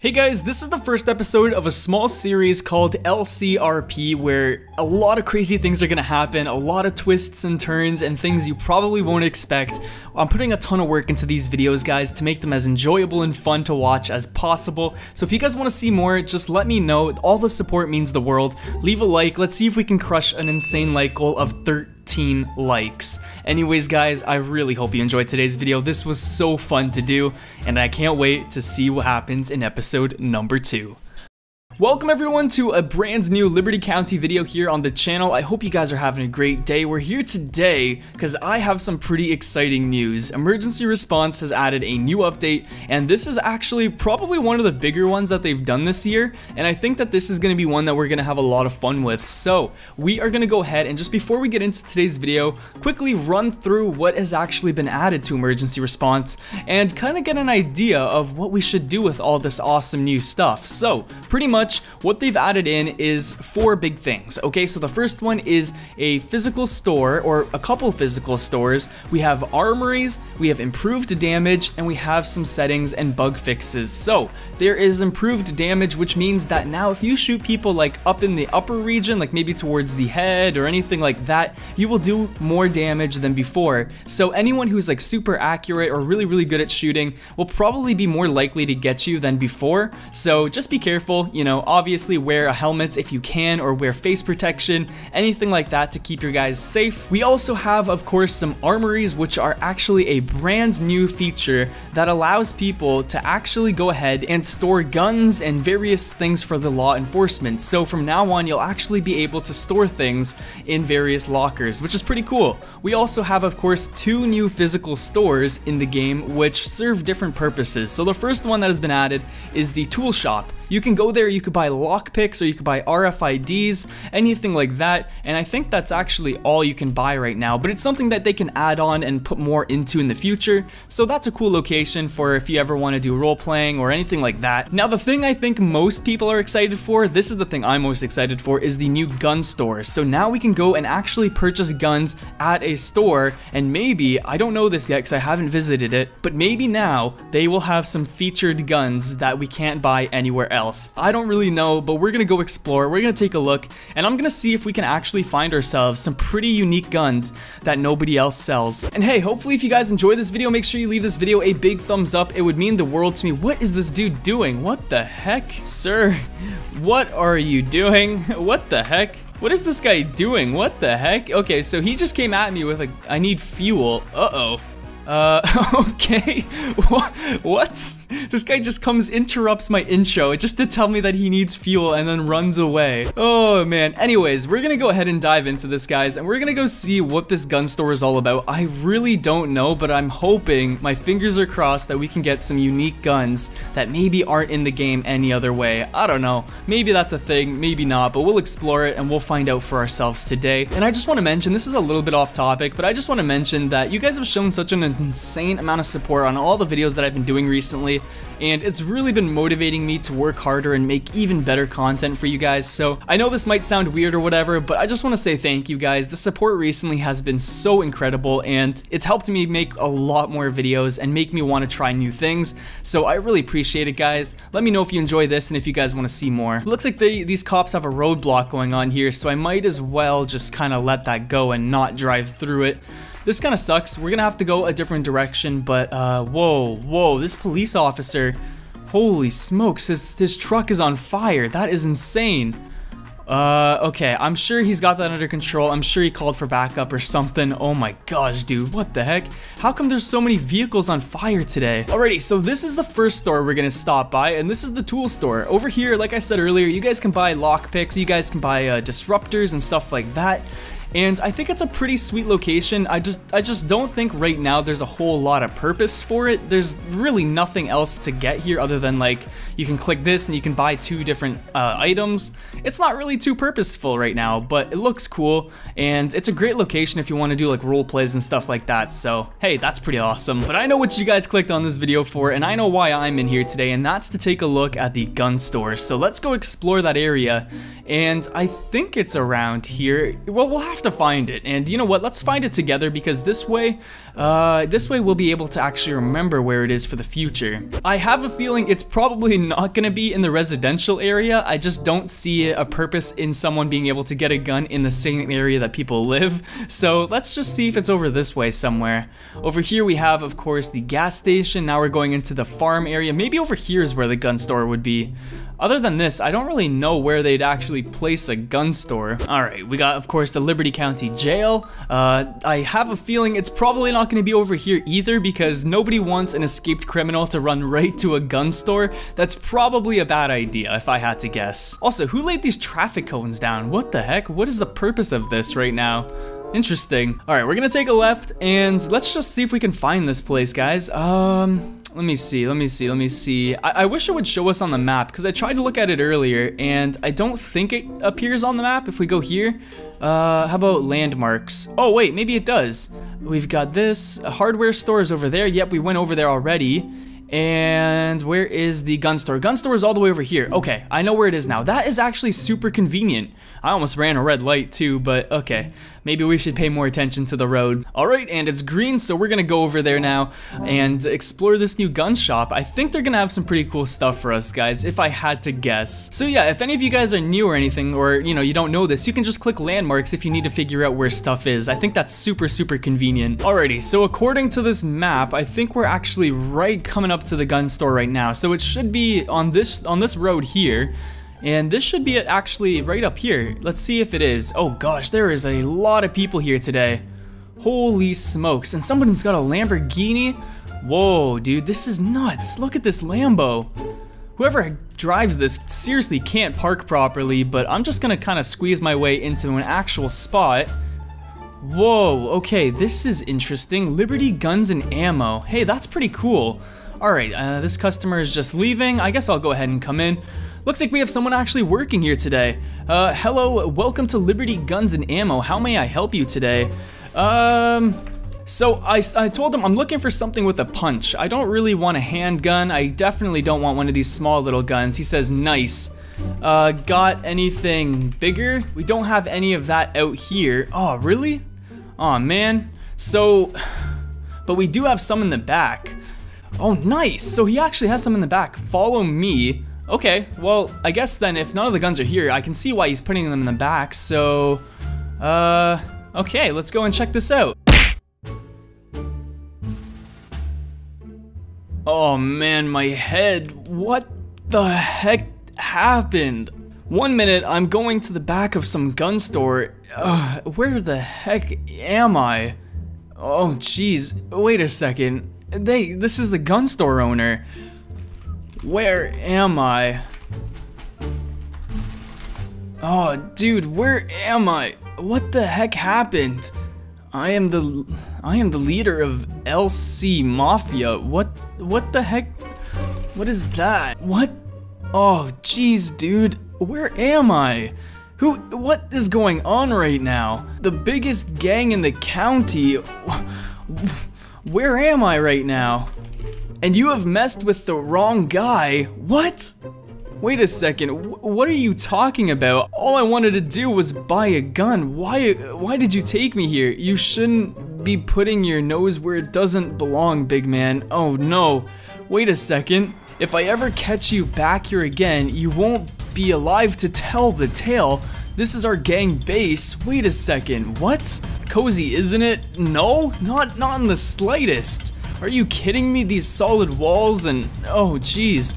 Hey guys, this is the first episode of a small series called LCRP where a lot of crazy things are gonna happen, a lot of twists and turns and things you probably won't expect. I'm putting a ton of work into these videos guys to make them as enjoyable and fun to watch as possible. So if you guys wanna see more, just let me know. All the support means the world. Leave a like, let's see if we can crush an insane like goal of 13 15 likes. Anyways guys, I really hope you enjoyed today's video. This was so fun to do, and I can't wait to see what happens in episode number 2. Welcome everyone to a brand new Liberty County video here on the channel. I hope you guys are having a great day. We're here today because I have some pretty exciting news. Emergency Response has added a new update and this is actually probably one of the bigger ones that they've done this year and I think that this is going to be one that we're going to have a lot of fun with. So we are going to go ahead and just before we get into today's video, quickly run through what has actually been added to Emergency Response and kind of get an idea of what we should do with all this awesome new stuff. So pretty much much, what they've added in is four big things. Okay, so the first one is a physical store or a couple physical stores. We have armories, we have improved damage, and we have some settings and bug fixes. So there is improved damage, which means that now if you shoot people like up in the upper region, like maybe towards the head or anything like that, you will do more damage than before. So anyone who's like super accurate or really, really good at shooting will probably be more likely to get you than before. So just be careful, you know, know, obviously wear a helmet if you can or wear face protection, anything like that to keep your guys safe. We also have, of course, some armories, which are actually a brand new feature that allows people to actually go ahead and store guns and various things for the law enforcement. So from now on, you'll actually be able to store things in various lockers, which is pretty cool. We also have, of course, two new physical stores in the game which serve different purposes. So the first one that has been added is the tool shop. You can go there, you could buy lockpicks or you could buy RFIDs, anything like that, and I think that's actually all you can buy right now, but it's something that they can add on and put more into in the future, so that's a cool location for if you ever want to do role playing or anything like that. Now the thing I think most people are excited for, this is the thing I'm most excited for, is the new gun store. So now we can go and actually purchase guns at a store, and maybe, I don't know this yet because I haven't visited it, but maybe now they will have some featured guns that we can't buy anywhere else. I don't really know, but we're gonna go explore, we're gonna take a look, and I'm gonna see if we can actually find ourselves some pretty unique guns that nobody else sells. And hey, hopefully if you guys enjoy this video, make sure you leave this video a big thumbs up. It would mean the world to me. What is this dude doing? What the heck? Sir, what are you doing? What the heck? What is this guy doing? What the heck? Okay, so he just came at me with a, I need fuel. Uh-oh. Uh, okay. what? This guy just comes, interrupts my intro just to tell me that he needs fuel and then runs away. Oh, man. Anyways, we're gonna go ahead and dive into this, guys, and we're gonna go see what this gun store is all about. I really don't know, but I'm hoping, my fingers are crossed, that we can get some unique guns that maybe aren't in the game any other way. I don't know. Maybe that's a thing, maybe not, but we'll explore it and we'll find out for ourselves today. And I just want to mention, this is a little bit off topic, but I just want to mention that you guys have shown such an insane amount of support on all the videos that I've been doing recently and it's really been motivating me to work harder and make even better content for you guys. So I know this might sound weird or whatever, but I just want to say thank you guys. The support recently has been so incredible and it's helped me make a lot more videos and make me want to try new things. So I really appreciate it guys. Let me know if you enjoy this and if you guys want to see more. It looks like they, these cops have a roadblock going on here, so I might as well just kind of let that go and not drive through it. This kind of sucks. We're gonna have to go a different direction, but uh, whoa, whoa, this police officer, holy smokes, his, his truck is on fire. That is insane. Uh, okay, I'm sure he's got that under control. I'm sure he called for backup or something. Oh my gosh, dude, what the heck? How come there's so many vehicles on fire today? Alrighty, so this is the first store we're gonna stop by, and this is the tool store. Over here, like I said earlier, you guys can buy lockpicks, you guys can buy uh, disruptors and stuff like that and I think it's a pretty sweet location. I just I just don't think right now there's a whole lot of purpose for it. There's really nothing else to get here other than like you can click this and you can buy two different uh, items. It's not really too purposeful right now, but it looks cool and it's a great location if you want to do like role plays and stuff like that. So hey, that's pretty awesome. But I know what you guys clicked on this video for and I know why I'm in here today and that's to take a look at the gun store. So let's go explore that area and I think it's around here. Well, we'll have have to find it. And you know what? Let's find it together because this way, uh, this way we'll be able to actually remember where it is for the future. I have a feeling it's probably not gonna be in the residential area. I just don't see a purpose in someone being able to get a gun in the same area that people live. So let's just see if it's over this way somewhere. Over here we have, of course, the gas station. Now we're going into the farm area. Maybe over here is where the gun store would be. Other than this, I don't really know where they'd actually place a gun store. Alright, we got, of course, the Liberty County Jail. Uh, I have a feeling it's probably not going to be over here either because nobody wants an escaped criminal to run right to a gun store. That's probably a bad idea, if I had to guess. Also, who laid these traffic cones down? What the heck? What is the purpose of this right now? Interesting. All right, we're gonna take a left and let's just see if we can find this place, guys. Um, let me see, let me see, let me see. I, I wish it would show us on the map because I tried to look at it earlier and I don't think it appears on the map if we go here. Uh, how about landmarks? Oh wait, maybe it does. We've got this, a hardware store is over there. Yep, we went over there already. And where is the gun store? Gun store is all the way over here. Okay, I know where it is now. That is actually super convenient. I almost ran a red light too, but okay. Maybe we should pay more attention to the road. All right, and it's green, so we're gonna go over there now and explore this new gun shop. I think they're gonna have some pretty cool stuff for us, guys, if I had to guess. So yeah, if any of you guys are new or anything, or you know, you don't know this, you can just click landmarks if you need to figure out where stuff is. I think that's super, super convenient. Alrighty, so according to this map, I think we're actually right coming up to the gun store right now. So it should be on this on this road here. And this should be actually right up here. Let's see if it is. Oh gosh, there is a lot of people here today. Holy smokes. And someone's got a Lamborghini? Whoa, dude, this is nuts. Look at this Lambo. Whoever drives this seriously can't park properly, but I'm just gonna kind of squeeze my way into an actual spot. Whoa, okay, this is interesting. Liberty Guns and Ammo. Hey, that's pretty cool. Alright, uh, this customer is just leaving. I guess I'll go ahead and come in. Looks like we have someone actually working here today. Uh, hello, welcome to Liberty Guns and Ammo. How may I help you today? Um, so I, I told him I'm looking for something with a punch. I don't really want a handgun. I definitely don't want one of these small little guns. He says, nice. Uh, got anything bigger? We don't have any of that out here. Oh, really? Oh man. So, but we do have some in the back. Oh, nice. So he actually has some in the back. Follow me. Okay, well, I guess then if none of the guns are here, I can see why he's putting them in the back, so... Uh, okay, let's go and check this out. Oh man, my head. What the heck happened? One minute, I'm going to the back of some gun store. Uh, where the heck am I? Oh, jeez. Wait a second. They, this is the gun store owner. Where am I? Oh, dude, where am I? What the heck happened? I am the I am the leader of LC Mafia. What what the heck? What is that? What? Oh, jeez, dude. Where am I? Who what is going on right now? The biggest gang in the county. Where am I right now? And you have messed with the wrong guy. What? Wait a second, what are you talking about? All I wanted to do was buy a gun. Why why did you take me here? You shouldn't be putting your nose where it doesn't belong, big man. Oh no. Wait a second. If I ever catch you back here again, you won't be alive to tell the tale. This is our gang base. Wait a second. What? Cozy, isn't it? No, not not in the slightest. Are you kidding me? These solid walls and oh geez,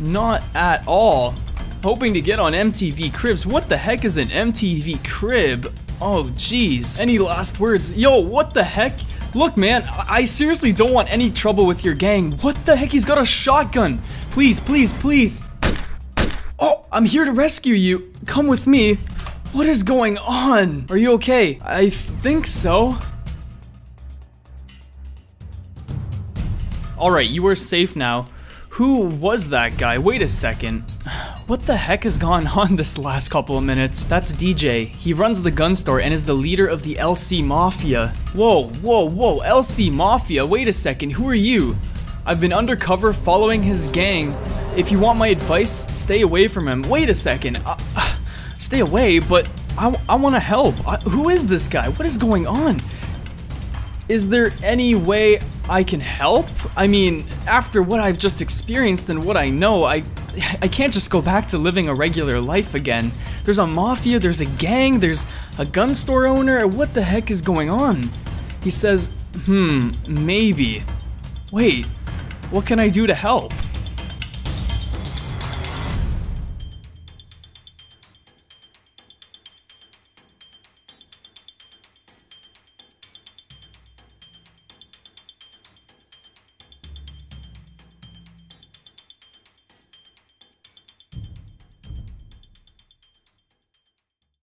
not at all. Hoping to get on MTV Cribs. What the heck is an MTV Crib? Oh geez. Any last words? Yo, what the heck? Look man, I seriously don't want any trouble with your gang. What the heck? He's got a shotgun. Please, please, please. Oh, I'm here to rescue you. Come with me. What is going on? Are you okay? I think so. Alright, you are safe now. Who was that guy? Wait a second. What the heck has gone on this last couple of minutes? That's DJ. He runs the gun store and is the leader of the LC Mafia. Whoa, whoa, whoa, LC Mafia? Wait a second, who are you? I've been undercover following his gang. If you want my advice, stay away from him. Wait a second. Uh, uh, stay away, but I, I want to help. I, who is this guy? What is going on? Is there any way I can help? I mean, after what I've just experienced and what I know, I I can't just go back to living a regular life again. There's a mafia, there's a gang, there's a gun store owner. What the heck is going on? He says, hmm, maybe. Wait, what can I do to help?